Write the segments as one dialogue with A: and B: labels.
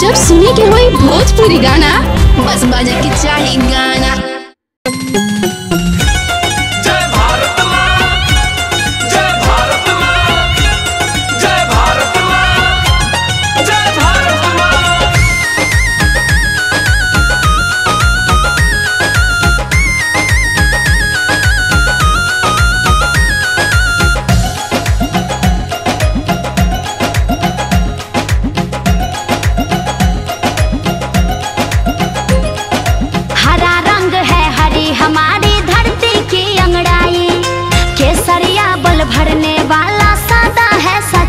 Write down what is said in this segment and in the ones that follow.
A: जब सुने के होई भोजपुरी गाना बस बजे की चाहे गाना।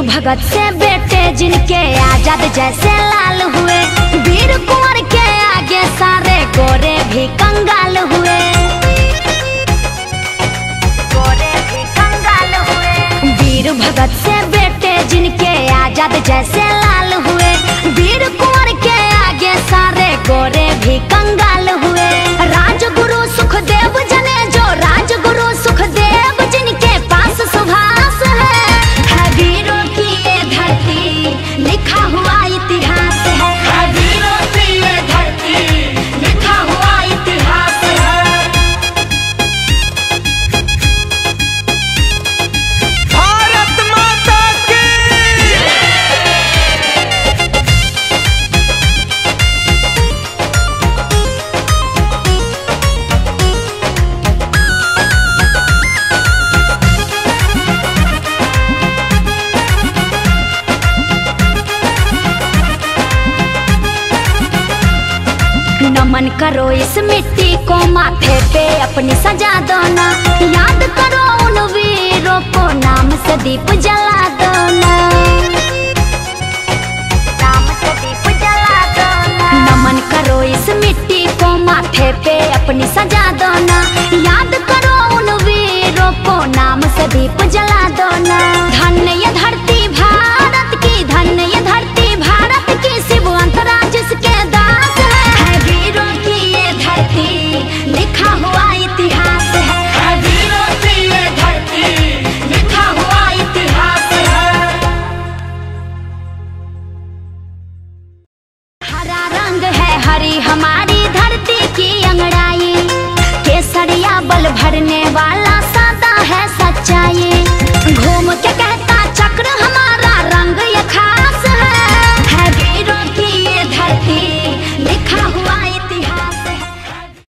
B: वीर भगत से बेटे जिनके आज़ाद जैसे लाल हुए। वीर को नमन करो इस मिट्टी को माथे पे अपनी सजा दो ना याद करो उन वीरों को नाम सदीप जला दो ना नाम सदीप जला दो ना नमन करो इस मिट्टी को माथे पे अपनी सजा दो ना याद सारी हमारी धरती की अंगड़ाई। केसरिया बल भरने वाला